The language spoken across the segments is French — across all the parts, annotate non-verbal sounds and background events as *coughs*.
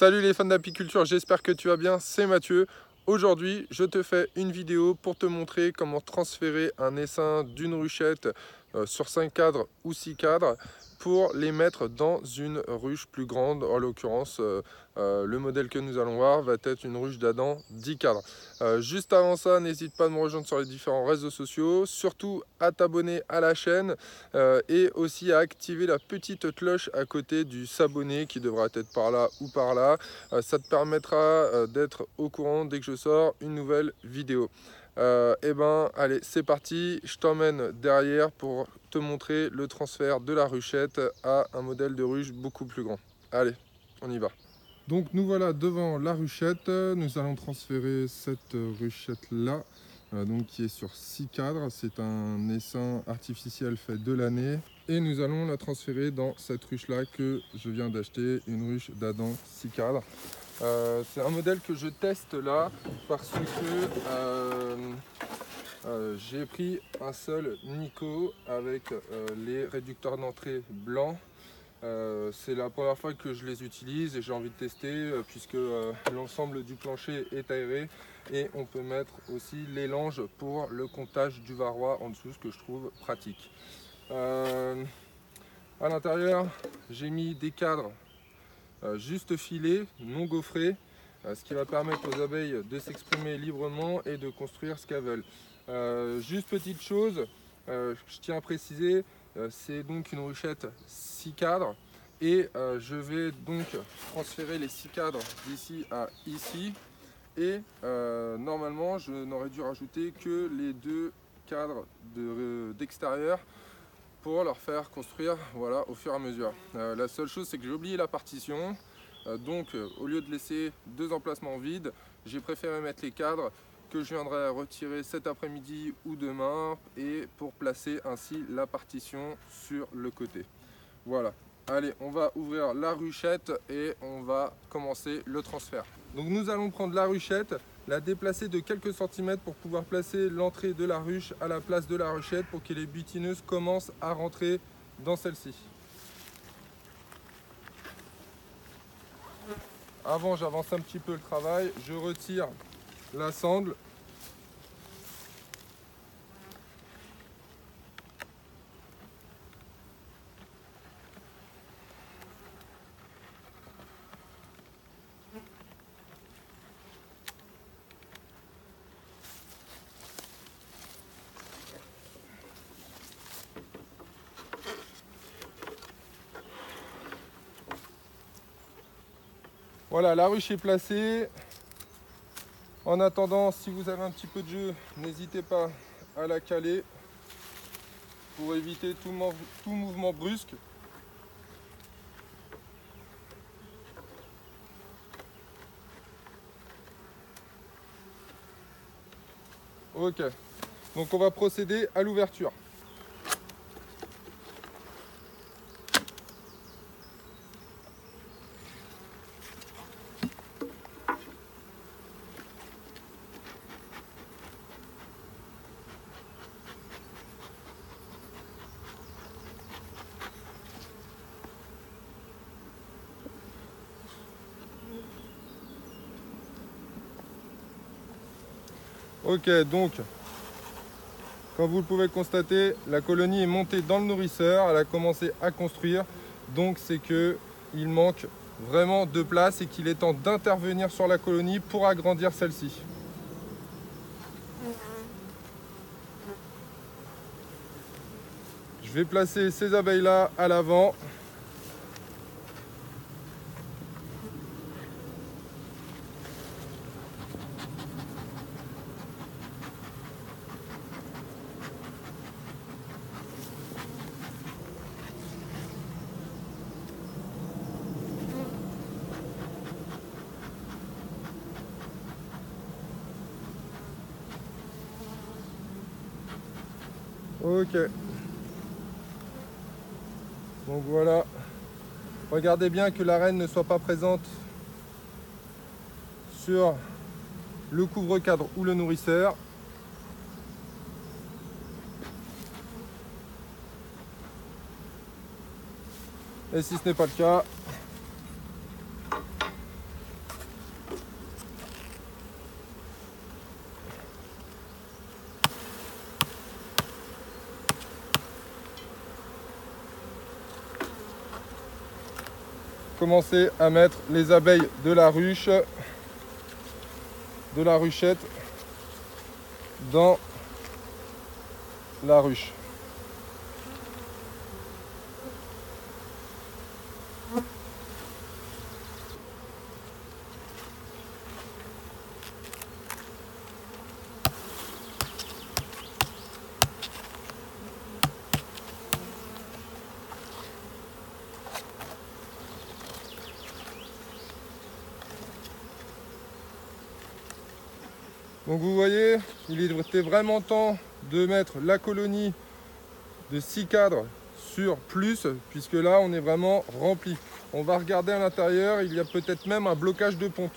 Salut les fans d'apiculture, j'espère que tu vas bien, c'est Mathieu. Aujourd'hui, je te fais une vidéo pour te montrer comment transférer un essaim d'une ruchette sur 5 cadres ou 6 cadres pour les mettre dans une ruche plus grande. En l'occurrence, euh, euh, le modèle que nous allons voir va être une ruche d'Adam 10 cadres. Euh, juste avant ça, n'hésite pas à me rejoindre sur les différents réseaux sociaux, surtout à t'abonner à la chaîne et aussi à activer la petite cloche à côté du s'abonner qui devra être par là ou par là. ça te permettra d'être au courant dès que je sors une nouvelle vidéo. Et eh ben allez c'est parti je t'emmène derrière pour te montrer le transfert de la ruchette à un modèle de ruche beaucoup plus grand. Allez, on y va. Donc nous voilà devant la ruchette, nous allons transférer cette ruchette là, euh, donc qui est sur 6 cadres, c'est un essaim artificiel fait de l'année et nous allons la transférer dans cette ruche là que je viens d'acheter, une ruche d'Adam 6 cadres. Euh, c'est un modèle que je teste là parce que euh, euh, j'ai pris un seul Nico avec les réducteurs d'entrée blancs. C'est la première fois que je les utilise et j'ai envie de tester puisque l'ensemble du plancher est aéré et on peut mettre aussi les langes pour le comptage du varroa en dessous, ce que je trouve pratique. à l'intérieur, j'ai mis des cadres juste filés, non gaufrés, ce qui va permettre aux abeilles de s'exprimer librement et de construire ce qu'elles veulent. Euh, juste petite chose, euh, je tiens à préciser, euh, c'est donc une ruchette 6 cadres et je vais donc transférer les 6 cadres d'ici à ici et normalement je n'aurais dû rajouter que les deux cadres d'extérieur pour leur faire construire voilà, au fur et à mesure. la seule chose c'est que j'ai oublié la partition donc au lieu de laisser deux emplacements vides j'ai préféré mettre les cadres que je viendrai retirer cet après-midi ou demain et pour placer ainsi la partition sur le côté. Voilà, allez on va ouvrir la ruchette et on va commencer le transfert. Donc nous allons prendre la ruchette, la déplacer de quelques centimètres pour pouvoir placer l'entrée de la ruche à la place de la ruchette pour que les butineuses commencent à rentrer dans celle-ci. Avant j'avance un petit peu le travail, je retire la sangle. Voilà, la ruche est placée. En attendant, si vous avez un petit peu de jeu, n'hésitez pas à la caler pour éviter tout, mouvement brusque. Ok, donc on va procéder à l'ouverture. Ok, donc, comme vous le pouvez constater, la colonie est montée dans le nourrisseur, elle a commencé à construire, donc c'est que il manque vraiment de place et qu'il est temps d'intervenir sur la colonie pour agrandir celle-ci. Je vais placer ces abeilles-là à l'avant. Ok. Donc voilà. Regardez bien que la reine ne soit pas présente sur le couvre-cadre ou le nourrisseur. Et si ce n'est pas le cas, commencer à mettre les abeilles de la ruche, de la ruchette, dans la ruche. Donc vous voyez, il était vraiment temps de mettre la colonie de 6 cadres sur plus, puisque là on est vraiment rempli. On va regarder à l'intérieur, il y a peut-être même un blocage de ponte.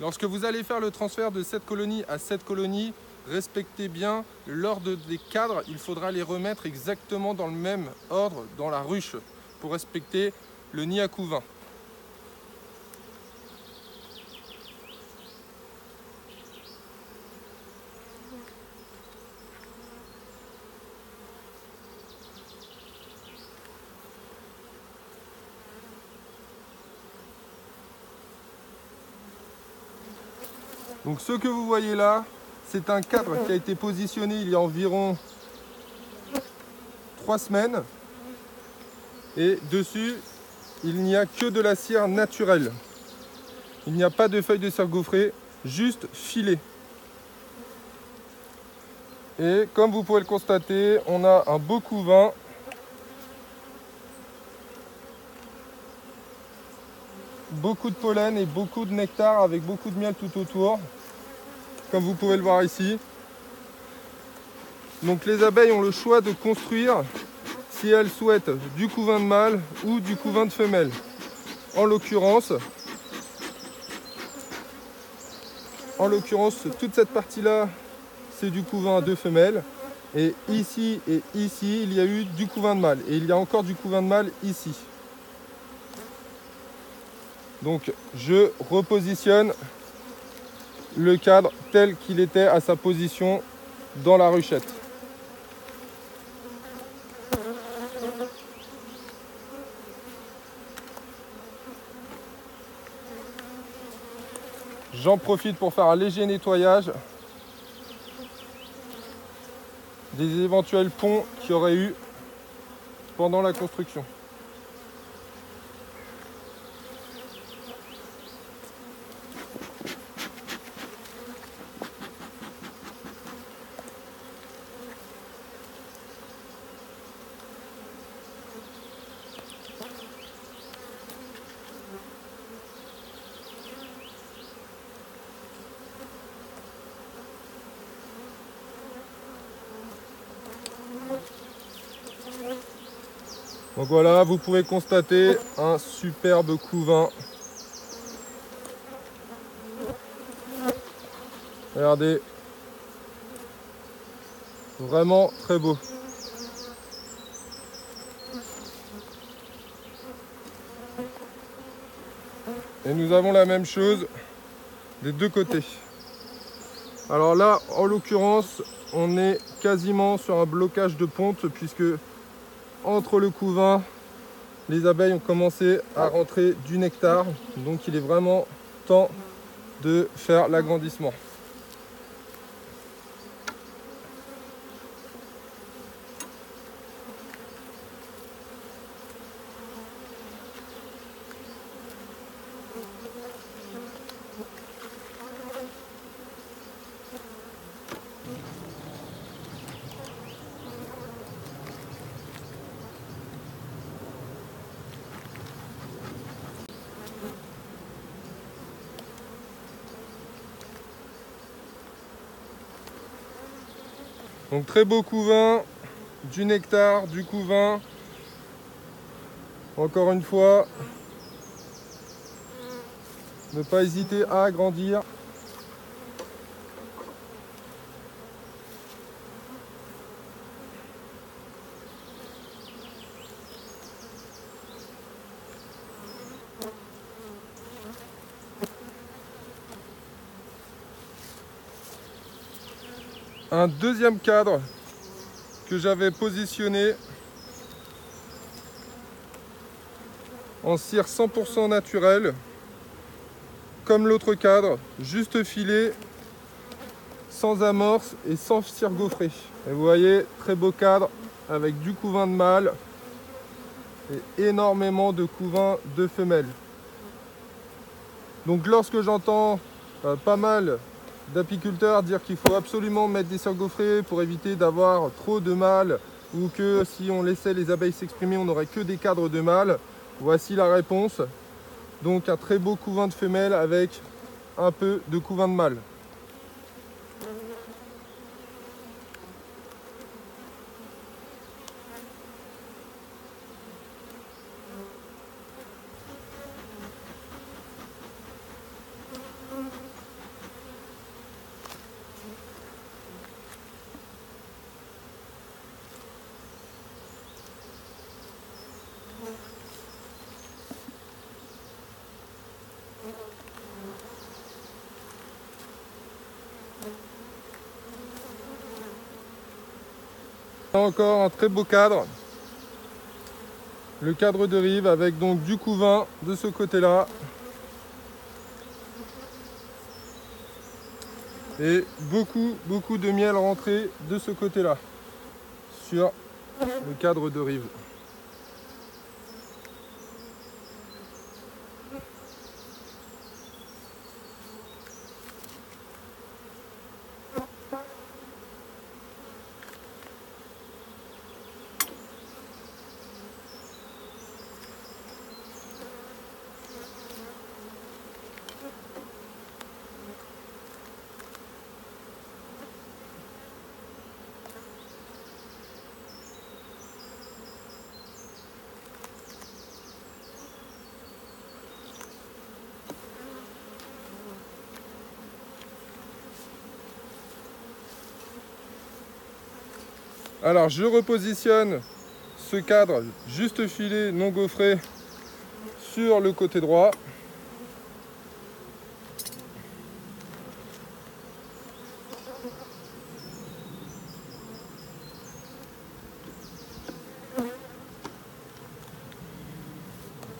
Lorsque vous allez faire le transfert de cette colonie à cette colonie, respectez bien l'ordre des cadres, il faudra les remettre exactement dans le même ordre dans la ruche pour respecter le nid à couvain. Donc ce que vous voyez là, c'est un cadre qui a été positionné il y a environ trois semaines. Et dessus, il n'y a que de la cire naturelle. Il n'y a pas de feuilles de cire gaufrée, juste filée. Et comme vous pouvez le constater, on a un beau couvain beaucoup de pollen et beaucoup de nectar avec beaucoup de miel tout autour, comme vous pouvez le voir ici. Donc les abeilles ont le choix de construire si elles souhaitent du couvain de mâle ou du couvain de femelle. En l'occurrence, en l'occurrence, toute cette partie-là, c'est du couvain de femelle. Et ici et ici, il y a eu du couvain de mâle. Et il y a encore du couvain de mâle ici. Donc je repositionne le cadre tel qu'il était à sa position dans la ruchette. J'en profite pour faire un léger nettoyage des éventuels ponts qu'il y aurait eu pendant la construction. Voilà, vous pouvez constater un superbe couvain. Regardez. Vraiment très beau. Et nous avons la même chose des deux côtés. Alors là, en l'occurrence, on est quasiment sur un blocage de ponte puisque entre le couvain, les abeilles ont commencé à rentrer du nectar. Donc il est vraiment temps de faire l'agrandissement. Très beau couvain, du nectar, du couvain. Encore une fois, ne pas hésiter à agrandir. Un deuxième cadre que j'avais positionné en cire 100% naturel, comme l'autre cadre, juste filé, sans amorce et sans cire gaufrée. Et vous voyez, très beau cadre avec du couvain de mâle et énormément de couvain de femelles. Donc lorsque j'entends euh, pas mal d'apiculteurs dire qu'il faut absolument mettre des cires gaufrées pour éviter d'avoir trop de mâles ou que si on laissait les abeilles s'exprimer, on n'aurait que des cadres de mâles. Voici la réponse. Donc un très beau couvain de femelles avec un peu de couvain de mâle. Un très beau cadre. Le cadre de rive avec donc du couvain de ce côté-là. Et beaucoup, beaucoup de miel rentré de ce côté-là. Sur le cadre de rive. Alors je repositionne ce cadre juste filé non gaufré sur le côté droit.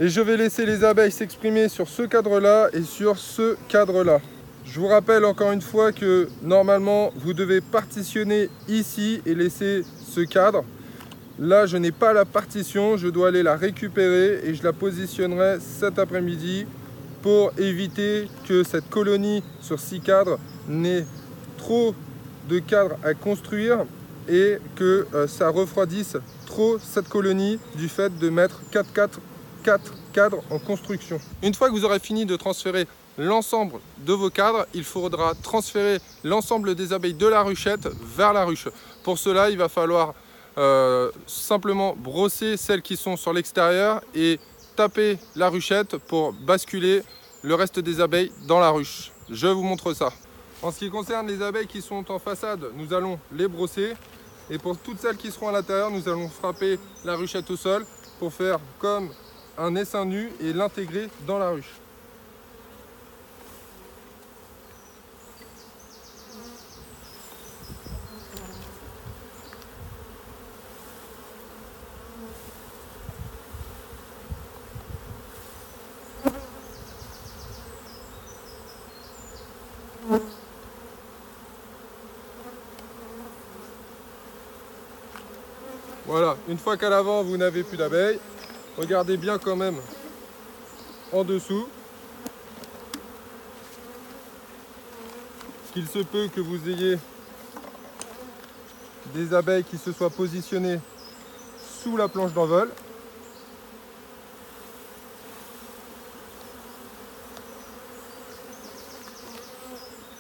Et je vais laisser les abeilles s'exprimer sur ce cadre-là et sur ce cadre-là. Je vous rappelle encore une fois que normalement vous devez partitionner ici et laisser ce cadre. Là je n'ai pas la partition, je dois aller la récupérer et je la positionnerai cet après-midi pour éviter que cette colonie sur six cadres n'ait trop de cadres à construire et que euh, ça refroidisse trop cette colonie du fait de mettre 4, 4, 4 cadres en construction. Une fois que vous aurez fini de transférer l'ensemble de vos cadres, il faudra transférer l'ensemble des abeilles de la ruchette vers la ruche. Pour cela, il va falloir euh, simplement brosser celles qui sont sur l'extérieur et taper la ruchette pour basculer le reste des abeilles dans la ruche. Je vous montre ça. En ce qui concerne les abeilles qui sont en façade, nous allons les brosser. Et pour toutes celles qui seront à l'intérieur, nous allons frapper la ruchette au sol pour faire comme un essaim nu et l'intégrer dans la ruche. Voilà, une fois qu'à l'avant vous n'avez plus d'abeilles, regardez bien quand même en dessous. Qu'il se peut que vous ayez des abeilles qui se soient positionnées sous la planche d'envol.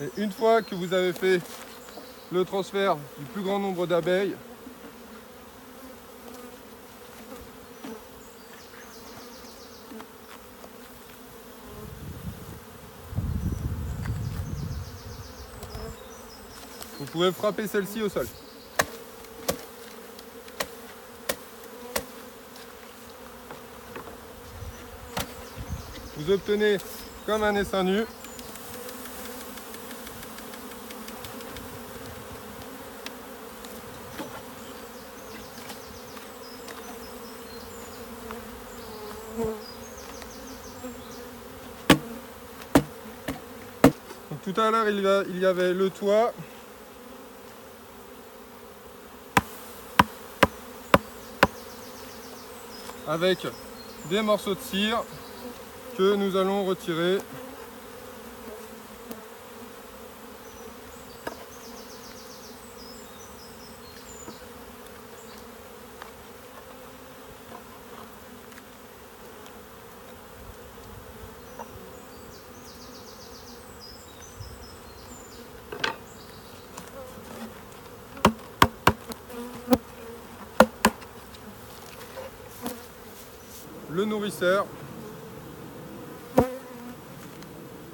Et une fois que vous avez fait le transfert du plus grand nombre d'abeilles, Vous pouvez frapper celle-ci au sol. Vous obtenez comme un essaim nu. Donc, tout à l'heure, il y avait le toit, Avec des morceaux de cire que nous allons retirer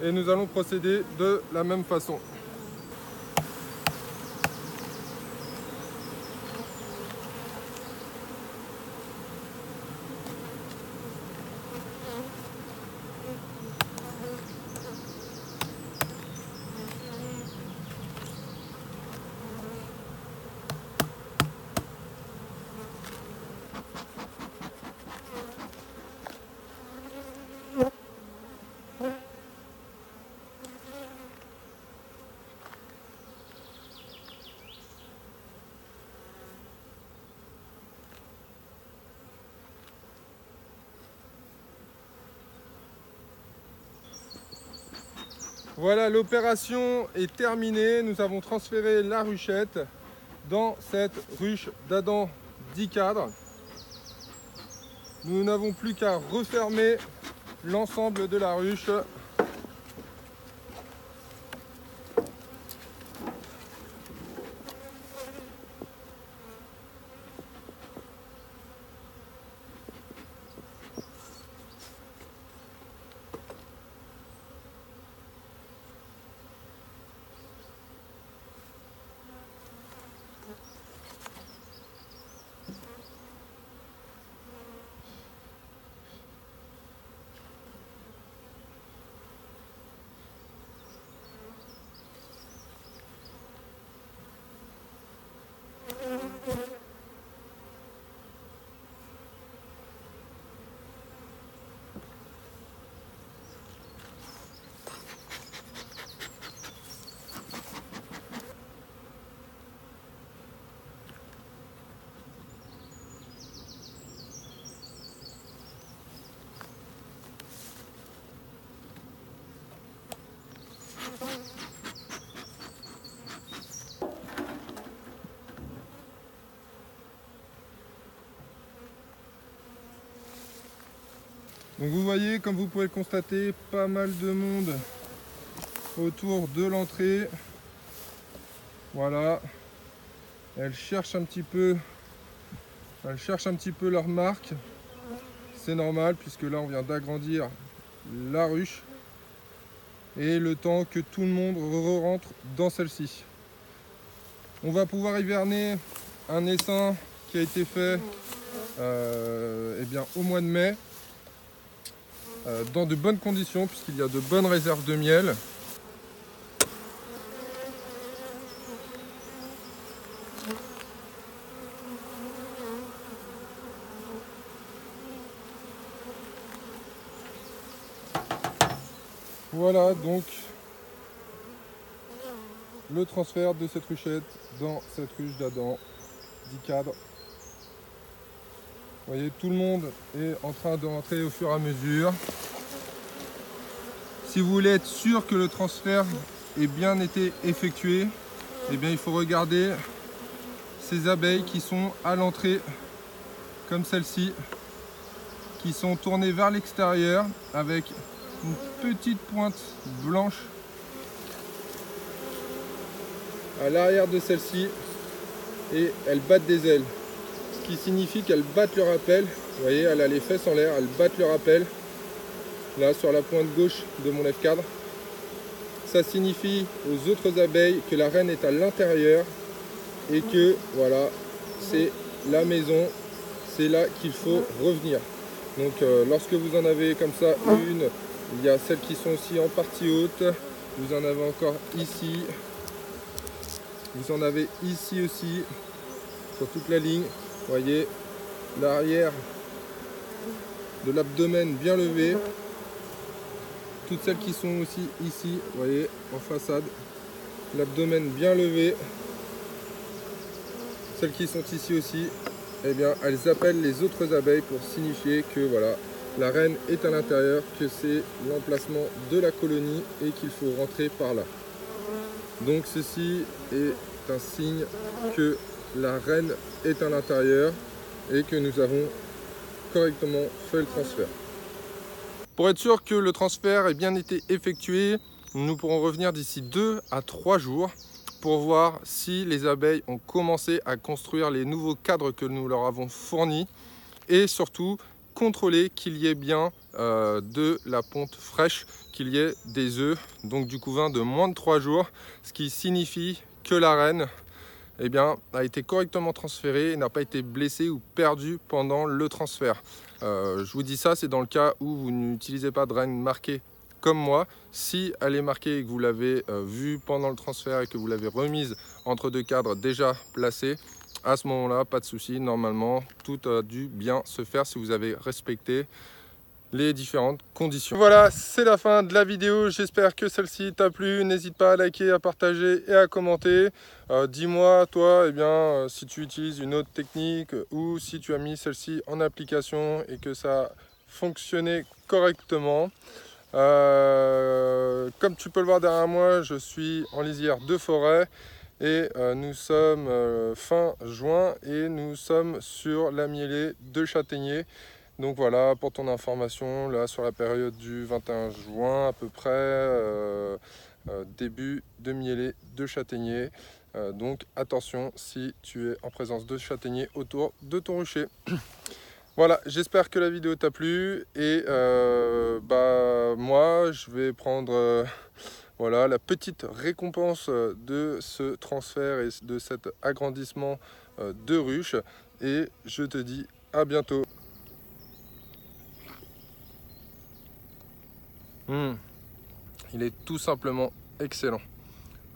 Et nous allons procéder de la même façon. Voilà, l'opération est terminée. Nous avons transféré la ruchette dans cette ruche d'Adam 10 cadres. Nous n'avons plus qu'à refermer l'ensemble de la ruche Donc vous voyez, comme vous pouvez le constater, pas mal de monde autour de l'entrée. Voilà. Elles cherchent un petit peu. Elles cherchent un petit peu leur marque. C'est normal puisque là on vient d'agrandir la ruche. Et le temps que tout le monde re-rentre dans celle-ci. On va pouvoir hiverner un essaim qui a été fait euh, eh bien, au mois de mai. Euh, dans de bonnes conditions puisqu'il y a de bonnes réserves de miel. Voilà donc le transfert de cette ruchette dans cette ruche d'Adam, 10 cadres. Vous voyez, tout le monde est en train de rentrer au fur et à mesure. Si vous voulez être sûr que le transfert ait bien été effectué, eh bien il faut regarder ces abeilles qui sont à l'entrée, comme celle-ci, qui sont tournées vers l'extérieur avec une petite pointe blanche à l'arrière de celle-ci et elles battent des ailes qui signifie qu'elles battent le rappel. Vous voyez, elle a les fesses en l'air, elles battent le rappel. Là, sur la pointe gauche de mon F-cadre. Ça signifie aux autres abeilles que la reine est à l'intérieur et que, voilà, c'est la maison, c'est là qu'il faut revenir. Donc, euh, lorsque vous en avez comme ça une, il y a celles qui sont aussi en partie haute. Vous en avez encore ici. Vous en avez ici aussi, sur toute la ligne voyez l'arrière de l'abdomen bien levé. Toutes celles qui sont aussi ici, voyez, en façade, l'abdomen bien levé, celles qui sont ici aussi, eh bien, elles appellent les autres abeilles pour signifier que voilà, la reine est à l'intérieur, que c'est l'emplacement de la colonie et qu'il faut rentrer par là. Donc ceci est un signe que la reine est à l'intérieur et que nous avons correctement fait le transfert. Pour être sûr que le transfert ait bien été effectué, nous pourrons revenir d'ici 2 à 3 jours pour voir si les abeilles ont commencé à construire les nouveaux cadres que nous leur avons fournis et surtout contrôler qu'il y ait bien euh, de la ponte fraîche, qu'il y ait des œufs, donc du couvain de moins de 3 jours, ce qui signifie que la reine eh bien, a été correctement transférée et n'a pas été blessée ou perdue pendant le transfert. Euh, je vous dis ça, c'est dans le cas où vous n'utilisez pas de reine marquée comme moi. Si elle est marquée et que vous l'avez euh, vue pendant le transfert et que vous l'avez remise entre deux cadres déjà placés, à ce moment-là, pas de souci. Normalement, tout a dû bien se faire si vous avez respecté les différentes conditions. Voilà, c'est la fin de la vidéo. J'espère que celle-ci t'a plu. N'hésite pas à liker, à partager et à commenter. Euh, dis-moi, toi, eh bien, euh, si tu utilises une autre technique ou si tu as mis celle-ci en application et que ça a fonctionné correctement. Euh, comme tu peux le voir derrière moi, je suis en lisière de forêt et nous sommes fin juin et nous sommes sur la mielée de châtaignier donc voilà pour ton information là sur la période du 21 juin à peu près euh, début de mielée de châtaignier donc attention si tu es en présence de châtaignier autour de ton rucher *coughs* voilà j'espère que la vidéo t'a plu et bah moi je vais prendre voilà la petite récompense euh, de ce transfert et de cet agrandissement euh, de ruches. Et je te dis à bientôt. Hmm. Il est tout simplement excellent.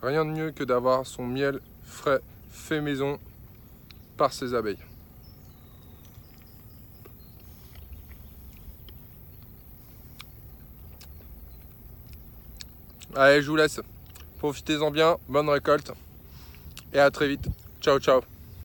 Rien de mieux que d'avoir son miel frais fait maison par ses abeilles. Allez, je vous laisse. Profitez-en bien, bonne récolte et à très vite. Ciao, ciao.